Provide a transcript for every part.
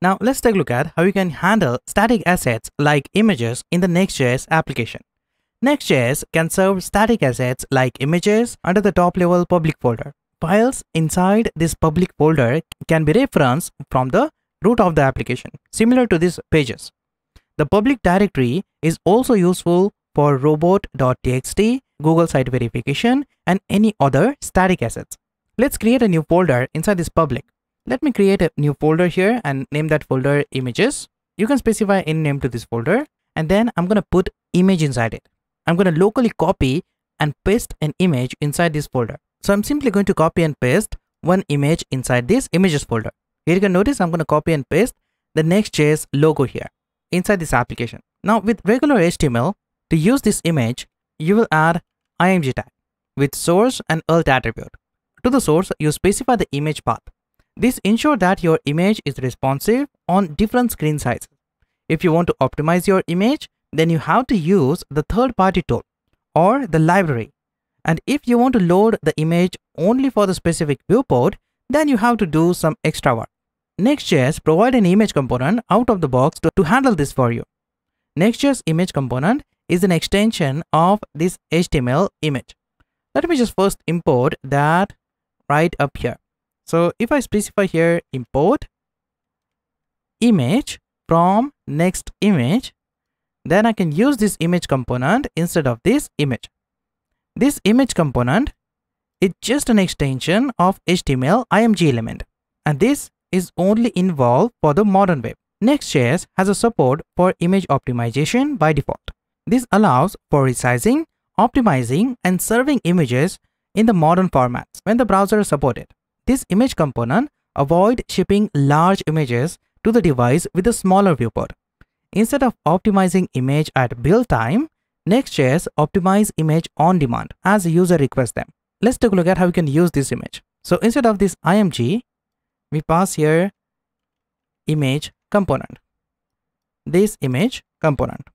Now let's take a look at how you can handle static assets like images in the Next.js application. Next.js can serve static assets like images under the top level public folder. Files inside this public folder can be referenced from the root of the application, similar to these pages. The public directory is also useful for robot.txt, Google Site Verification, and any other static assets. Let's create a new folder inside this public. Let me create a new folder here and name that folder images. You can specify any name to this folder and then I'm going to put image inside it. I'm going to locally copy and paste an image inside this folder. So I'm simply going to copy and paste one image inside this images folder. Here you can notice I'm going to copy and paste the Next.js logo here inside this application. Now with regular HTML, to use this image, you will add img tag with source and alt attribute. To the source, you specify the image path. This ensures that your image is responsive on different screen sizes. If you want to optimize your image, then you have to use the third-party tool or the library. And if you want to load the image only for the specific viewport, then you have to do some extra work. Next.js provide an image component out of the box to, to handle this for you. Next.js image component is an extension of this HTML image. Let me just first import that right up here. So if I specify here import image from next image, then I can use this image component instead of this image. This image component is just an extension of HTML img element and this is only involved for the modern web. Next.js has a support for image optimization by default. This allows for resizing, optimizing, and serving images in the modern formats when the browser is supported. This image component avoid shipping large images to the device with a smaller viewport. Instead of optimizing image at build time, Next.js optimize image on demand as the user requests them. Let's take a look at how we can use this image. So instead of this img, we pass here image component this image component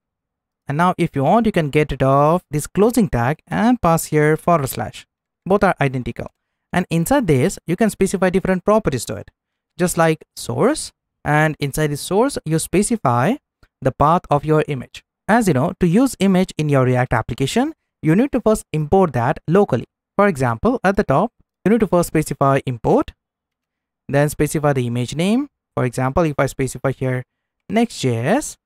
and now if you want you can get rid of this closing tag and pass here forward slash both are identical and inside this you can specify different properties to it just like source and inside the source you specify the path of your image as you know to use image in your react application you need to first import that locally for example at the top you need to first specify import then specify the image name. For example, if I specify here Next.js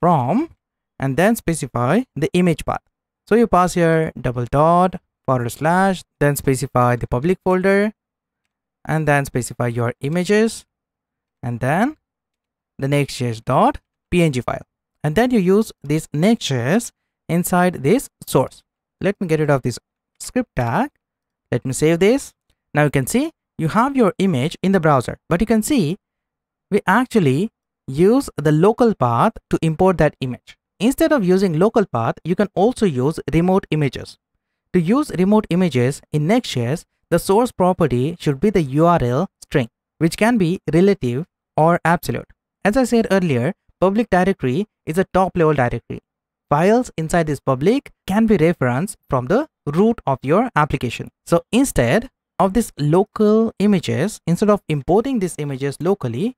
from and then specify the image path. So you pass here double dot forward slash, then specify the public folder and then specify your images and then the Next.js dot png file. And then you use this Next.js inside this source. Let me get rid of this script tag. Let me save this. Now you can see you have your image in the browser, but you can see we actually use the local path to import that image. Instead of using local path, you can also use remote images. To use remote images in Next.js, the source property should be the URL string, which can be relative or absolute. As I said earlier, public directory is a top level directory. Files inside this public can be referenced from the root of your application. So instead, of these local images, instead of importing these images locally,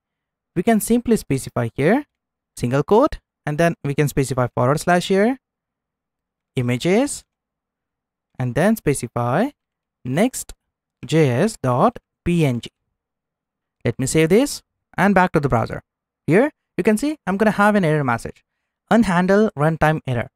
we can simply specify here single quote and then we can specify forward slash here images and then specify next.js.png. Let me save this and back to the browser. Here you can see I'm going to have an error message. Unhandle runtime error.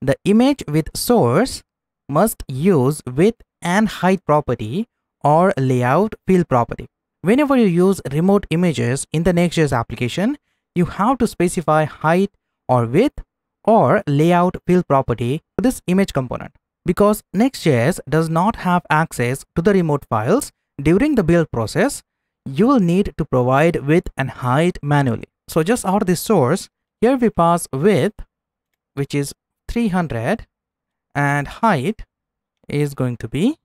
The image with source must use width and height property or layout fill property. Whenever you use remote images in the Next.js application, you have to specify height or width or layout fill property for this image component. Because Next.js does not have access to the remote files during the build process, you will need to provide width and height manually. So just out of the source, here we pass width, which is 300 and height is going to be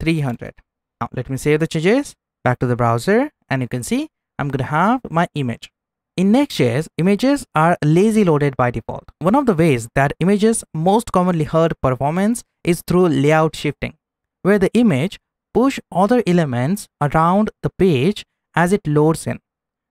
300. Now let me save the changes back to the browser and you can see I'm going to have my image. In Next.js, images are lazy loaded by default. One of the ways that images most commonly hurt performance is through layout shifting, where the image push other elements around the page as it loads in.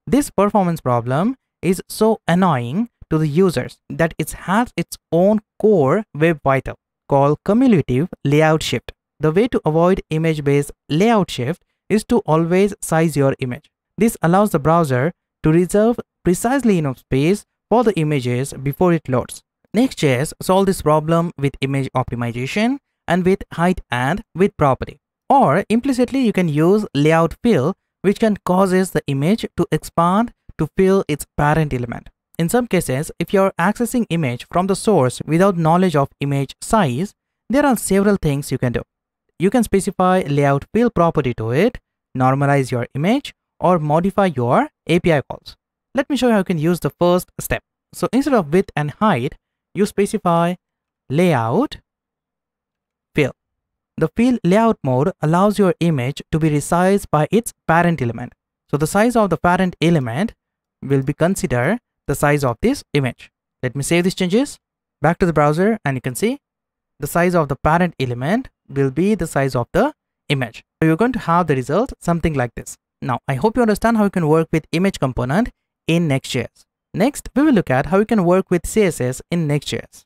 This performance problem is so annoying to the users that it has its own core web vital called cumulative layout shift. The way to avoid image-based layout shift is to always size your image. This allows the browser to reserve precisely enough space for the images before it loads. Next.js solve this problem with image optimization and with height and width property. Or implicitly you can use layout fill which can causes the image to expand to fill its parent element. In some cases, if you're accessing image from the source without knowledge of image size, there are several things you can do. You can specify layout fill property to it, normalize your image, or modify your API calls. Let me show you how you can use the first step. So instead of width and height, you specify layout fill. The fill layout mode allows your image to be resized by its parent element. So the size of the parent element will be considered the size of this image. Let me save these changes. Back to the browser and you can see the size of the parent element will be the size of the image. So you're going to have the result something like this. Now, I hope you understand how you can work with image component in Next.js. Next, we will look at how you can work with CSS in Next.js.